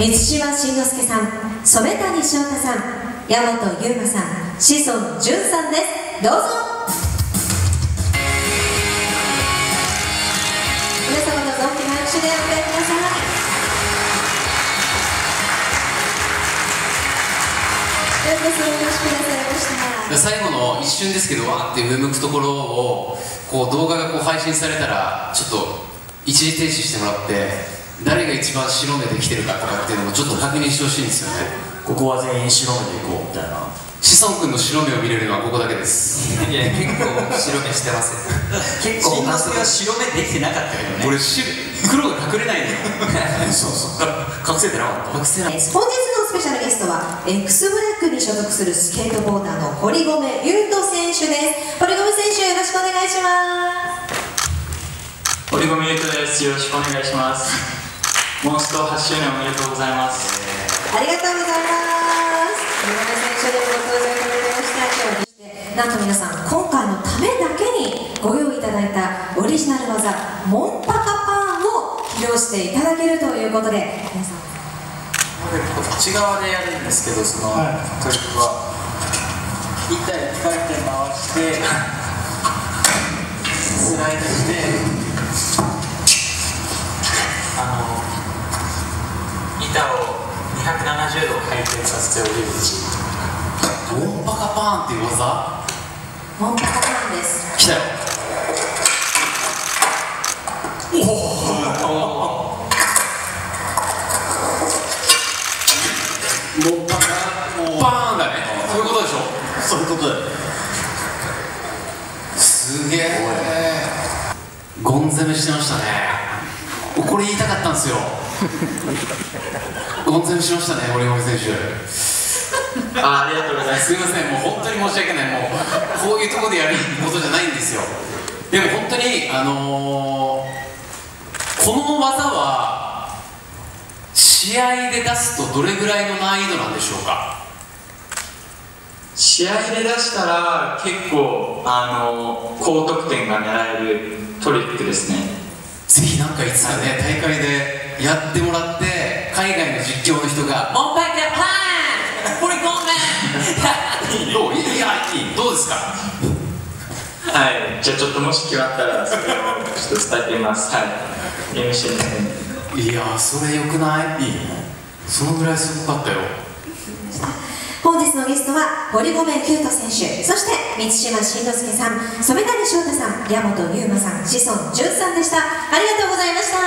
満島真之介さん染谷翔太さん大和優馬さん志尊淳さんです。どうぞ。皆様どうぞ大きな拍手でお迎えください。ようこそお越しくださいました。最後の一瞬ですけどわーって上向くところをこう動画がこう配信されたらちょっと一時停止してもらって誰が一番白目で来てるかとかっていうのもちょっと確認してほしいんですよね。ここは全員白目でいこうみたいな。志尊君の白目を見れるのはここだけです。いや結構白目してますよ 結構新之助は白目できてなかったけどね。俺白黒が隠れないのよ。そうそう隠せてなかった。隠せない本日のスペシャルゲストは X ブラックに所属するスケートボーダーの堀米雄斗選手です。堀米選手よろしくお願いします。堀米優斗です。よろしくお願いしますモンスト8周年おめでとうございます。ありがとうございます。堀米選手にもご登場いただきました今日そしてなんと皆さん今回のためだけにご用意いただいたオリジナル技モンパカパーンを披露していただけるということで皆さん。こっち側でやるんですけどその、はい、トリックは板で2回転回してスライドしてあの板を270度回転させて降りるモンパカパーンっていう技モンパカパーンです。来たよ。おおモンパカパーンだね。そういうことでしょ？そういうことだよ。すげえ。ゴン攻めしてましたね。これ言いたかったんですよゴン攻めしましたね堀米選手。あありがとうございます。すいませんもう本当に申し訳ない。もうこういうところでやることじゃないんですよ。でも本当にあのー、この技は試合で出すとどれぐらいの難易度なんでしょうか？試合で出したら結構あの高得点が狙えるトリックですね。ぜひなんかいつかね大会でやってもらって海外の実況の人が「モンパイカパーンこれごめん!」どう？いやいいどう？ですか？はいじゃあちょっともし決まったらそれをちょっと伝えてみます。はい。MC ですねいやそれよくない？いい。そのぐらいすごかったよ。本日のゲストは堀米雄斗選手。そして満島真之介さん。染谷翔太さん大和優馬さん志尊淳さんでした。ありがとうございました